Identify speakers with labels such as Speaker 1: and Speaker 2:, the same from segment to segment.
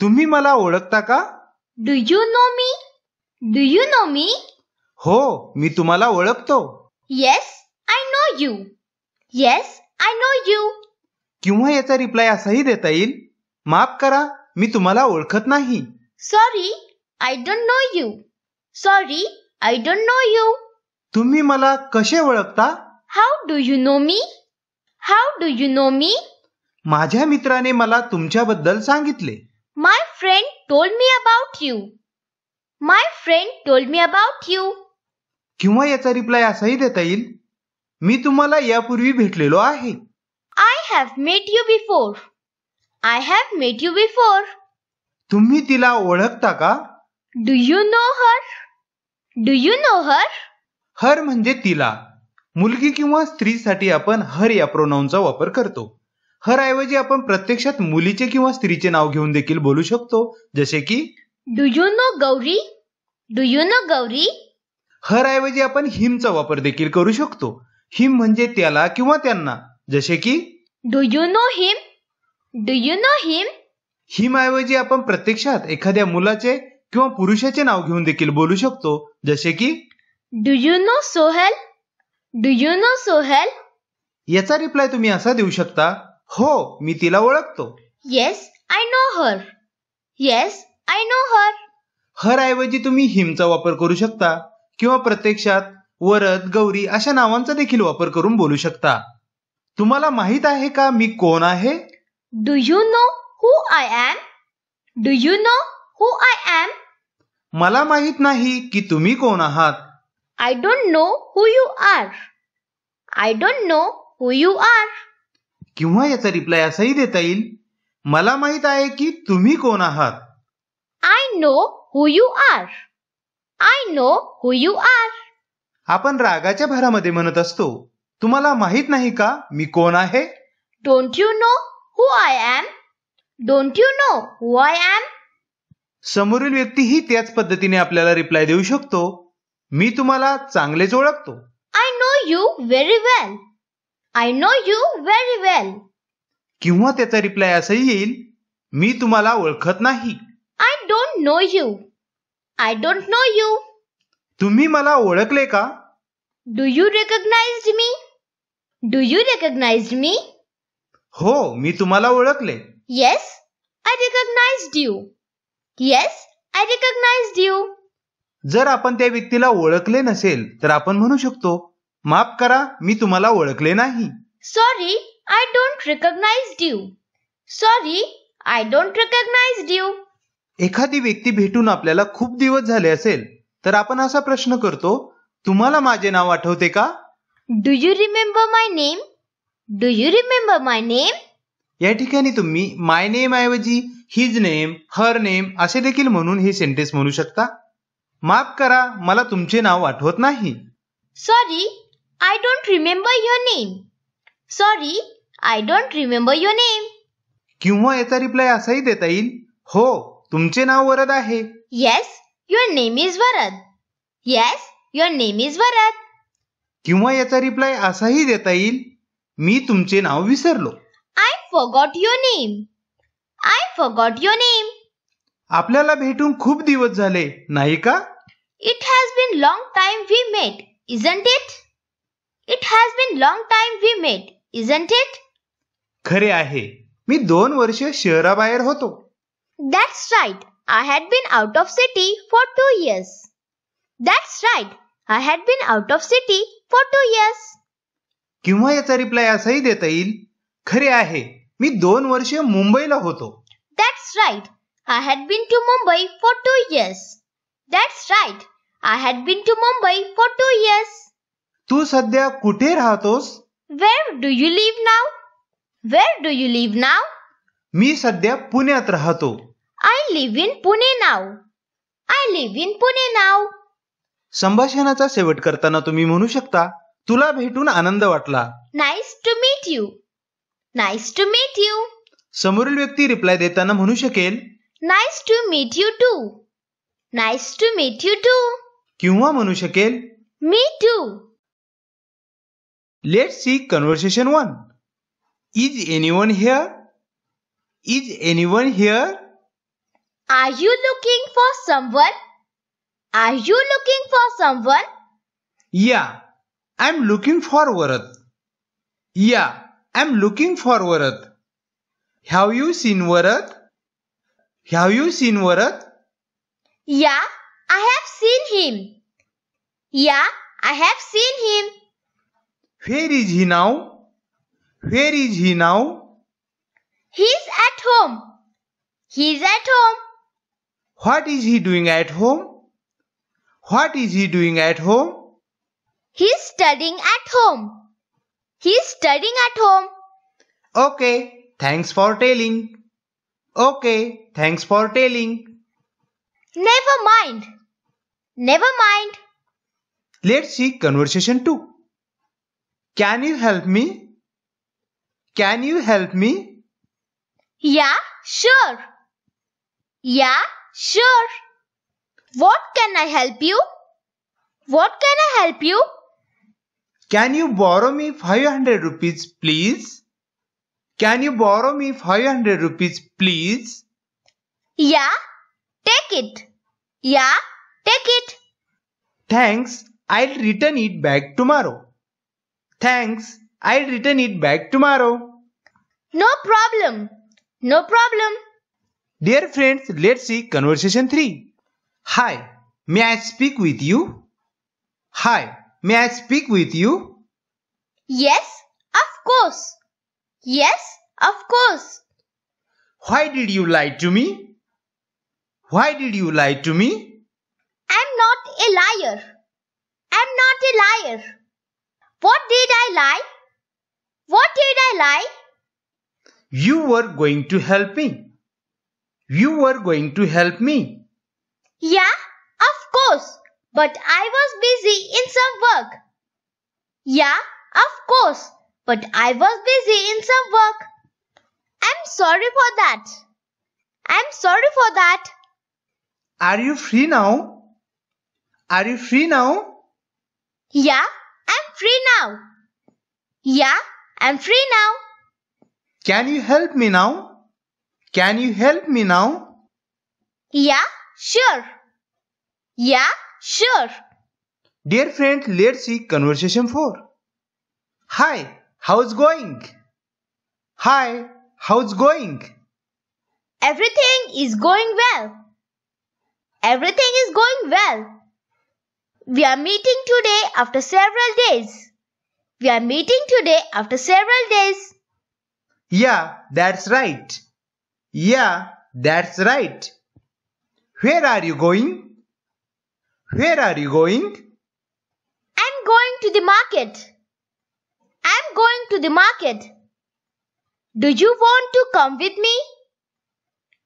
Speaker 1: तुम्ही मला ओळखता का?
Speaker 2: Do you know me do you know me
Speaker 1: हो मी तुम्हाला ओळखतो.
Speaker 2: Yes I know you yes I know you
Speaker 1: किंवा याचा रिप्लाय असाही देता येईल? माफ करा मी तुम्हाला ओळखत नाही.
Speaker 2: Sorry I don't know you sorry I don't know you
Speaker 1: तुम्ही मला कसे ओळखता?
Speaker 2: How do you know me how do you know me
Speaker 1: माझ्या मित्राने मला तुमच्याबद्दल सांगितले.
Speaker 2: My friend told me about you. My friend told me about you.
Speaker 1: किंवा याचा रिप्लाय असाही देता येईल? मी तुम्हाला यापूर्वी भेटलेलो आहे.
Speaker 2: I have met you before I have met you before
Speaker 1: तुम्ही तिला ओळखता का?
Speaker 2: Do you know her do you know her
Speaker 1: her म्हणजे तिला. मुलगी किंवा स्त्रीसाठी आपण हर या प्रोनाऊनचा वापर करतो. हर ऐवजी आपण प्रत्यक्षात मुलीचे किंवा स्त्रीचे नाव घेऊन देखील बोलू शकतो जसे की
Speaker 2: Do you know Gauri? Do you know Gauri?
Speaker 1: हर ऐवजी आपण हिमचा वापर देखील करू शकतो हिम म्हणजे त्याला किंवा त्यांना जसे की
Speaker 2: you know him? Do you know him?
Speaker 1: Him ऐवजी आपण प्रत्यक्षात एखाद्या मुलाचे किंवा पुरुषाचे नाव घेऊन देखील बोलू शकतो जसे की
Speaker 2: Do you know Sohel? Do you know Sohel?
Speaker 1: याचा रिप्लाय तुम्ही असा देऊ शकता हो मी तिला ओळखतो
Speaker 2: Yes, I know her. Yes, I know her.
Speaker 1: हर ऐवजी तुम्ही हिमचा वापर करू शकता किंवा प्रत्यक्षात वरद गौरी अशा नावांचा देखील वापर करून बोलू शकता तुम्हाला माहीत आहे का मी कोण आहे
Speaker 2: Do you know who I am? Do you know who I am?
Speaker 1: मला माहीत नाही की तुम्ही कोण आहात
Speaker 2: I don't know who you are. I don't know who you are.
Speaker 1: किंवा याचा रिप्लाय असाही देता येईल मला माहीत आहे की तुम्ही कोण आहात
Speaker 2: I know who you are. I know who you are.
Speaker 1: आपण रागाच्या भरामध्ये म्हणत असतो तुम्हाला माहीत नाही का मी कोण आहे
Speaker 2: Don't you know who I am? Don't you know who I am?
Speaker 1: समोरील व्यक्तीही त्याच पद्धतीने आपल्याला रिप्लाय देऊ शकतो मी तुम्हाला चांगलेच ओळखतो
Speaker 2: I know you very well. I know you very well
Speaker 1: किंवा त्याचा रिप्लाय असाही येईल मी तुम्हाला ओळखत नाही.
Speaker 2: I don't know you I don't know you
Speaker 1: do मला recognise me?
Speaker 2: Do you recognise me do you recognise मी
Speaker 1: हो मी तुम्हाला ओळखले.
Speaker 2: Yes I recognise you yes I recognise you
Speaker 1: जर आपण त्या व्यक्तीला ओळखले नसेल तर आपण म्हणू शकतो माफ करा मी तुम्हाला ओळखले नाही
Speaker 2: Sorry, I don't recognize you. Sorry, I don't recognize you.
Speaker 1: एखादी व्यक्ती भेटून आपल्याला खूप दिवस झाले असेल तर आपण असा प्रश्न करतो तुम्हाला माझे नाव आठवते का
Speaker 2: Do you remember my name? Do you remember my name?
Speaker 1: या ठिकाणी तुम्ही माय नेम ऐवजी हिज नेम हर नेम असे देखील म्हणून हे सेंटेन्स म्हणू शकता माफ करा मला तुमचे नाव आठवत नाही
Speaker 2: Sorry, I don't remember your name. Sorry, I don't remember your name.
Speaker 1: किंवा याचा रिप्लाय असाही देता येईल हो तुमचे नाव वरद आहे
Speaker 2: Yes, your name is Varad. Yes, your name is Varad.
Speaker 1: किंवा याचा रिप्लाय असाही देता येईल मी तुमचे नाव विसरलो
Speaker 2: I forgot your name. I forgot your name.
Speaker 1: आपल्याला भेटून खूप दिवस झाले नाही का
Speaker 2: It has been long time we met, isn't it? It has been long time we met isn't it
Speaker 1: खरे आहे. मी दोन वर्ष शहराबाहेर होतो.
Speaker 2: That's right I had been out of city for two years that's right I had been out of city for two years
Speaker 1: किंवा याचा reply असाही देता येईल? खरे आहे. मी दोन वर्ष मुंबईला होतो.
Speaker 2: That's right I had been to Mumbai for two years that's right I had been to Mumbai for two years
Speaker 1: तू सध्या कुठे राहतोस?
Speaker 2: Where do you live now where do you live now
Speaker 1: मी सध्या पुण्यात राहतो.
Speaker 2: I live in Pune now I live in Pune now
Speaker 1: संभाषणाचा शेवट करताना तुम्ही म्हणू शकता तुला भेटून आनंद वाटला.
Speaker 2: Nice to meet you nice to meet you
Speaker 1: समोरील व्यक्ती रिप्लाय देताना म्हणू शकेल
Speaker 2: nice to meet you too nice to meet you too
Speaker 1: किंवा म्हणू शकेल
Speaker 2: me too
Speaker 1: Let's see conversation 1. Is anyone here? Is anyone here?
Speaker 2: Are you looking for someone? Are you looking for someone?
Speaker 1: Yeah, I'm looking for Varad. Yeah, I'm looking for Varad. Have you seen Varad? Have you seen Varad?
Speaker 2: Yeah, I have seen him. Yeah, I have seen him.
Speaker 1: Where is he now? Where is he now?
Speaker 2: He's at home. He's at home.
Speaker 1: What is he doing at home? What is he doing at home?
Speaker 2: He's studying at home. He's studying at home.
Speaker 1: Okay, thanks for telling. Okay, thanks for telling.
Speaker 2: Never mind. Never mind.
Speaker 1: Let's see conversation 2. Can you help me? Can you help me?
Speaker 2: Yeah, sure. Yeah, sure. What can I help you? What can I help you?
Speaker 1: Can you borrow me 500 rupees please? Can you borrow me 500 rupees please?
Speaker 2: Yeah, take it. Yeah, take it.
Speaker 1: Thanks, I'll return it back tomorrow. Thanks, I'll return it back tomorrow.
Speaker 2: No problem. No problem.
Speaker 1: Dear friends, let's see conversation 3. Hi, may I speak with you? Hi, may I speak with you?
Speaker 2: Yes, of course. Yes, of course.
Speaker 1: Why did you lie to me? Why did you lie to me?
Speaker 2: I'm not a liar. I'm not a liar. What did I lie? What did I lie?
Speaker 1: You were going to help me. You were going to help me.
Speaker 2: Yeah, of course. But I was busy in some work. Yeah, of course. But I was busy in some work. I'm sorry for that. I'm sorry for that.
Speaker 1: Are you free now? Are you free now?
Speaker 2: Yeah, free now. Yeah, I'm free now.
Speaker 1: Can you help me now? Can you help me now?
Speaker 2: Yeah, sure. Yeah, sure.
Speaker 1: Dear friends, let's see conversation 4. Hi, how's going? Hi, how's going?
Speaker 2: Everything is going well. Everything is going well. We are meeting today after several days. We are meeting today after several days.
Speaker 1: Yeah, that's right. Yeah, that's right. Where are you going? Where are you going?
Speaker 2: I'm going to the market. I'm going to the market. Do you want to come with me?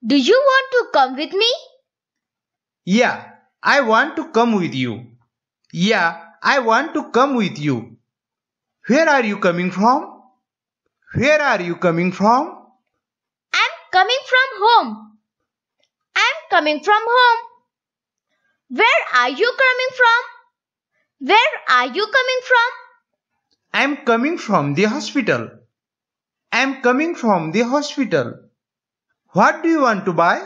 Speaker 2: Do you want to come with me?
Speaker 1: Yeah, I want to come with you. Yeah, I want to come with you. Where are you coming from? Where are you coming from?
Speaker 2: I'm coming from home. I'm coming from home. Where are you coming from? Where are you coming from?
Speaker 1: I'm coming from the hospital. I'm coming from the hospital. What do you want to buy?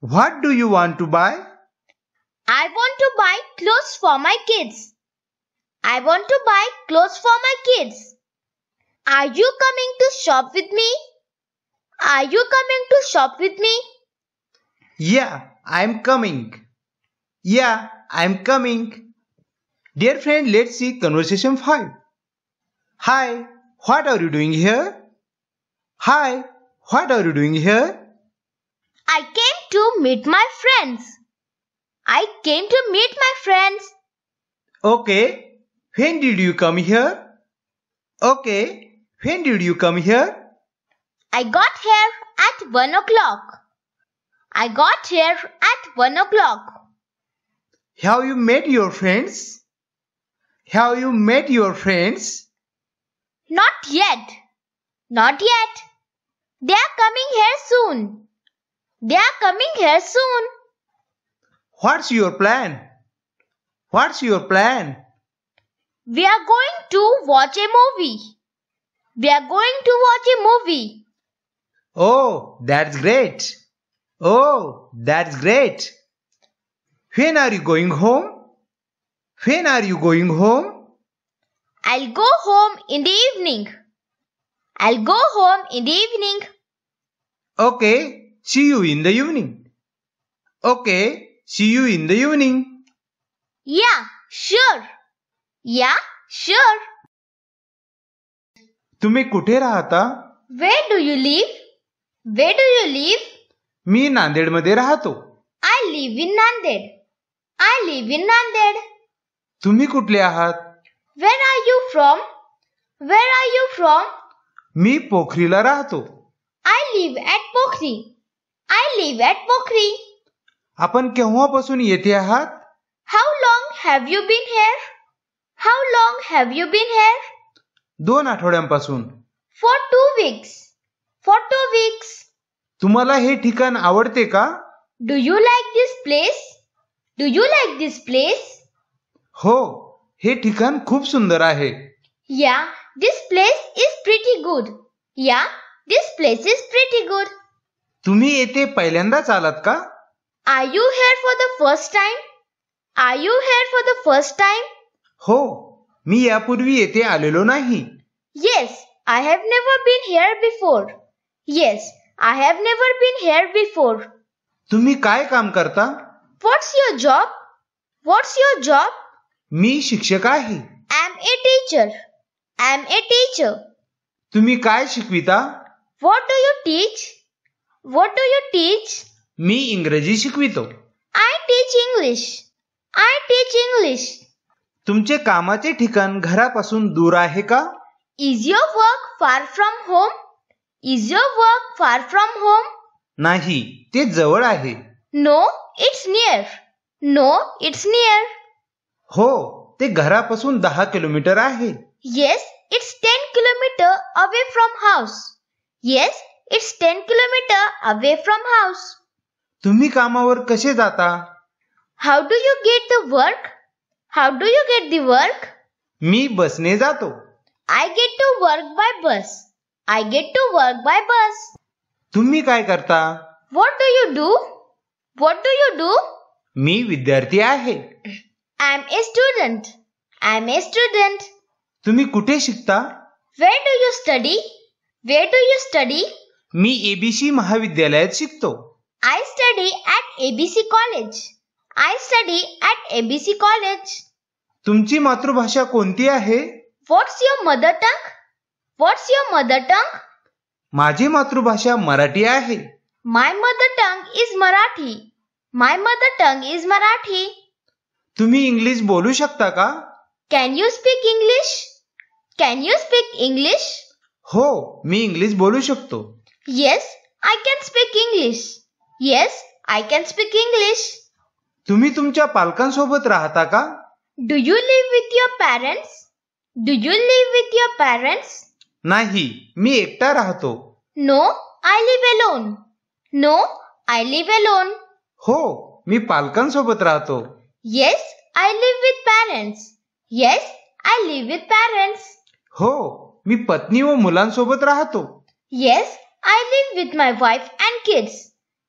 Speaker 1: What do you want to buy?
Speaker 2: I want to buy clothes for my kids. I want to buy clothes for my kids. Are you coming to shop with me? Are you coming to shop with me?
Speaker 1: Yeah, I'm coming. Yeah, I'm coming. Dear friend, let's see conversation 5. Hi, what are you doing here? Hi, what are you doing here?
Speaker 2: I came to meet my friends. I came to meet my friends.
Speaker 1: Okay, when did you come here? Okay, when did you come here?
Speaker 2: I got here at one o'clock. I got here at one o'clock.
Speaker 1: Have you met your friends? Have you met your friends?
Speaker 2: Not yet. Not yet. They are coming here soon. They are coming here soon.
Speaker 1: What's your plan? What's your plan?
Speaker 2: We are going to watch a movie. We are going to watch a movie.
Speaker 1: Oh, that's great. Oh, that's great. When are you going home? When are you going home?
Speaker 2: I'll go home in the evening. I'll go home in the evening.
Speaker 1: Okay, see you in the evening. Okay, see you in the evening.
Speaker 2: Yeah, sure. Yeah, sure.
Speaker 1: तुम्ही कुठे राहता
Speaker 2: Where do you live? Where do you live?
Speaker 1: मी नांदेडमध्ये राहतो
Speaker 2: I live in Nanded. I live in Nanded.
Speaker 1: तुम्ही कुठले आहात
Speaker 2: Where are you from? Where are you from?
Speaker 1: मी पोखरीला राहतो
Speaker 2: I live at Pokhri. I live at Pokhri.
Speaker 1: आपण केव्हापासून येते आहात?
Speaker 2: How long have you been here how long have you been here
Speaker 1: दोन आठवड्यांपासून.
Speaker 2: For two weeks for two weeks
Speaker 1: तुम्हाला हे ठिकाण आवडते का?
Speaker 2: Do you like this place do you like this place
Speaker 1: हो हे ठिकाण खूप सुंदर आहे.
Speaker 2: Yeah this place is pretty good yeah this place is pretty good
Speaker 1: तुम्ही येथे पहिल्यांदाच आलात का?
Speaker 2: Are you here for the first time? Are you here for the first time?
Speaker 1: हो मी यापूर्वी येथे आलेलो नाही
Speaker 2: Yes, I have never been here before. Yes, I have never been here before.
Speaker 1: तुम्ही काय काम करता
Speaker 2: What's your job? What's your job?
Speaker 1: मी शिक्षक आहे
Speaker 2: I'm a teacher. I'm a teacher.
Speaker 1: तुम्ही काय शिकविता
Speaker 2: What do you teach? What do you teach?
Speaker 1: मी इंग्रजी शिकवितो.
Speaker 2: I teach English I teach English
Speaker 1: तुमचे कामाचे ठिकाण घरापासून दूर आहे का?
Speaker 2: Is your work far from home is your work far from home
Speaker 1: नाही ते जवळ आहे.
Speaker 2: No it's near no it's near
Speaker 1: हो ते घरापासून दहा किलोमीटर आहे.
Speaker 2: Yes it's ten kilometre away from house yes it's ten kilometre away from house
Speaker 1: तुम्ही कामावर कसे जाता?
Speaker 2: How do you get the work how do you get the work
Speaker 1: मी बसने जातो.
Speaker 2: I get to work by bus I get to work by bus
Speaker 1: तुम्ही काय करता?
Speaker 2: What do you do what do you do
Speaker 1: मी विद्यार्थी आहे.
Speaker 2: I am a student I am a student
Speaker 1: तुम्ही कुठे शिकता?
Speaker 2: Where do you study where do you study
Speaker 1: me ABC महाविद्यालयात शिकतो.
Speaker 2: I study at ABC College. I study at ABC College.
Speaker 1: तुमची मातृभाषा कोणती आहे
Speaker 2: What's your mother tongue? What's your mother tongue?
Speaker 1: माझी मातृभाषा मराठी आहे
Speaker 2: My mother tongue is Marathi. My mother tongue is Marathi.
Speaker 1: तुम्ही इंग्लिश बोलू शकता का
Speaker 2: Can you speak English? Can you speak English?
Speaker 1: हो मी इंग्लिश बोलू शकतो
Speaker 2: Yes, I can speak English. Yes, I can speak English.
Speaker 1: तुम्ही तुमच्या पालकांसोबत राहता का
Speaker 2: Do you live with your parents? Do you live with your parents?
Speaker 1: नाही मी एकटा राहतो
Speaker 2: No, I live alone. No, I live alone.
Speaker 1: हो मी पालकांसोबत राहतो
Speaker 2: Yes, I live with parents. Yes, I live with parents.
Speaker 1: हो मी पत्नी व मुलांसोबत राहतो
Speaker 2: Yes, I live with my wife and kids.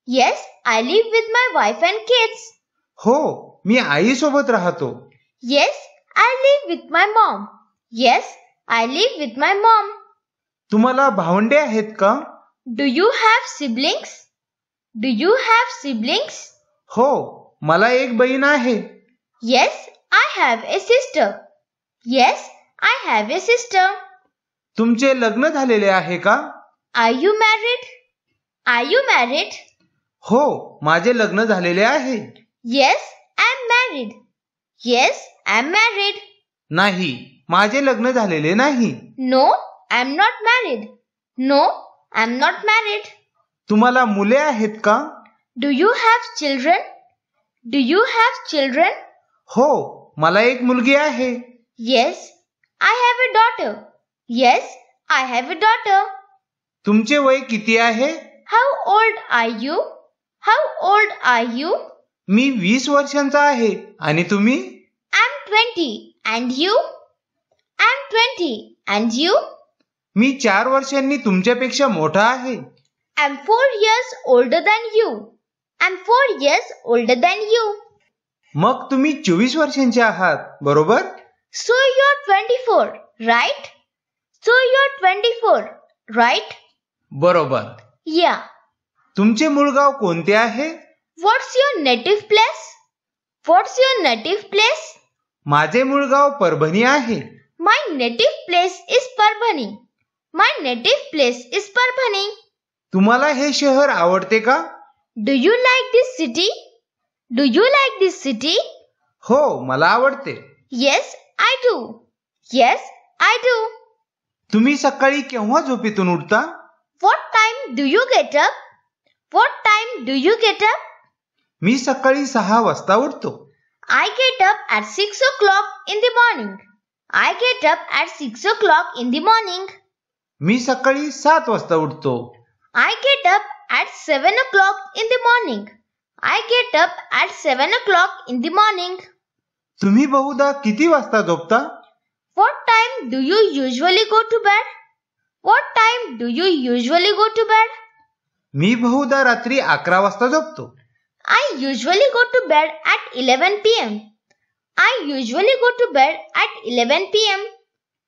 Speaker 2: Yes, I live with my wife and kids.
Speaker 1: हो मी आईसोबत राहतो
Speaker 2: Yes, I live with my mom. Yes, I live with my mom.
Speaker 1: तुम्हाला भावंडे आहेत का
Speaker 2: Do you have siblings? Do you have siblings?
Speaker 1: हो मला एक बहीण आहे
Speaker 2: Yes, I have a sister. Yes, I have a sister.
Speaker 1: तुमचे लग्न झालेले आहे का
Speaker 2: Are you married? Are you married?
Speaker 1: हो माझे लग्न झालेले आहे.
Speaker 2: Yes I am married yes I am married
Speaker 1: नाही माझे लग्न झालेले नाही.
Speaker 2: No I am not married no I am not married
Speaker 1: तुम्हाला मुले आहेत का?
Speaker 2: Do you have children do you have children
Speaker 1: हो मला एक मुलगी आहे.
Speaker 2: Yes I have a daughter yes I have a daughter
Speaker 1: तुमचे वय किती आहे?
Speaker 2: How old I you how old are you
Speaker 1: मी वीस वर्षांचा आहे. आणि तुम्ही?
Speaker 2: I am twenty and you I am twenty and you
Speaker 1: मी चार वर्षांनी तुमच्यापेक्षा मोठा आहे.
Speaker 2: I am four years older than you I am four years older than you
Speaker 1: मग तुम्ही चोवीस वर्षांचे आहात बरोबर?
Speaker 2: So you are twenty four right so you are twenty four right
Speaker 1: बरोबर.
Speaker 2: Yeah yeah.
Speaker 1: तुमचे मूळ गाव कोणते आहे?
Speaker 2: What's your native place what's your native place
Speaker 1: माझे मूळ गाव परभणी आहे.
Speaker 2: My native place is Parbhani my native place is Parbhani
Speaker 1: तुम्हाला हे शहर आवडते का?
Speaker 2: Do you like this city do you like this city
Speaker 1: हो मला आवडते.
Speaker 2: Yes I do yes I do
Speaker 1: तुम्ही सकाळी केव्हा झोपेतून उठता?
Speaker 2: What time do you get up What time do you get up?
Speaker 1: मी सकाळी सहा वाजता उठतो
Speaker 2: I get up at 6 o'clock in the morning. I get up at 6 o'clock in the morning.
Speaker 1: मी सकाळी सात वाजता उठतो
Speaker 2: I get up at 7 o'clock in the morning. I get up at 7 o'clock in the morning.
Speaker 1: तुम्ही बहुधा किती वाजता झोपता
Speaker 2: What time do you usually go to bed? What time do you usually go to bed?
Speaker 1: मी बहुधा रात्री अकरा वाजता झोपतो.
Speaker 2: I usually go to bed at eleven P M I usually go to bed at eleven P M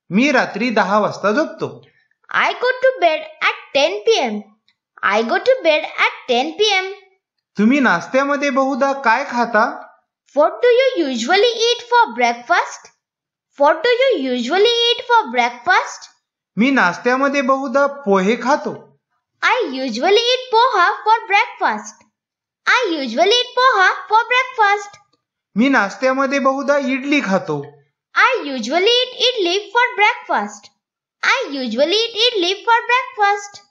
Speaker 1: मी रात्री दहा वाजता झोपतो.
Speaker 2: I go to bed at ten P M I go to bed at ten P M
Speaker 1: तुम्ही नाश्त्यामध्ये बहुधा काय खाता?
Speaker 2: For to you usually eat for breakfast for to you usually eat for breakfast
Speaker 1: मी नाश्त्यामध्ये बहुधा पोहे खातो.
Speaker 2: I usually eat poha for breakfast. I usually eat poha for breakfast.
Speaker 1: मी नाश्त्यामध्ये बहुधा इडली खातो
Speaker 2: I usually eat idli for breakfast. I usually eat idli for breakfast.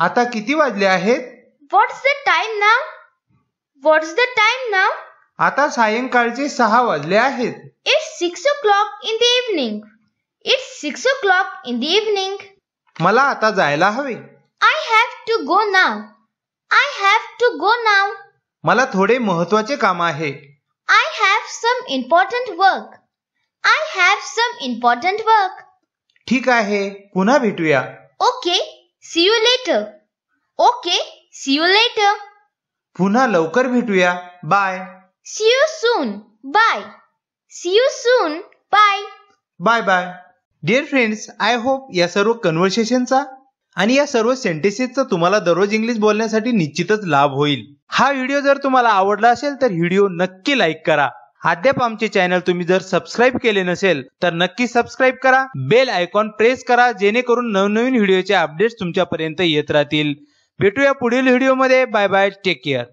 Speaker 1: आता किती वाजले आहेत
Speaker 2: What's the time now? What's the time now?
Speaker 1: आता सायंकाळचे सहा वाजले आहेत
Speaker 2: It's six o'clock in the evening. It's six o'clock in the evening.
Speaker 1: मला आता जायला हवे
Speaker 2: I have to go now I have to go now
Speaker 1: मला थोडे महत्त्वाचे काम आहे.
Speaker 2: I have some important work I have some important work
Speaker 1: ठीक आहे पुन्हा भेटूया.
Speaker 2: Okay see you later okay see you later
Speaker 1: पुन्हा लवकर भेटूया. Bye
Speaker 2: see you soon bye see you soon bye
Speaker 1: bye bye dear friends I hope या सर्व कन्व्हर्सेशनचा आणि या सर्व सेंटेसेसचा तुम्हाला दररोज इंग्लिश बोलण्यासाठी निश्चितच लाभ होईल. हा व्हिडिओ जर तुम्हाला आवडला असेल तर व्हिडिओ नक्की लाईक करा. अद्याप आमचे चॅनल तुम्ही जर सबस्क्राईब केले नसेल तर नक्की सबस्क्राईब करा. बेल आयकॉन प्रेस करा जेणेकरून नवनवीन व्हिडिओचे अपडेट्स तुमच्यापर्यंत येत राहतील. भेटूया पुढील व्हिडिओमध्ये बाय बाय टेक केअर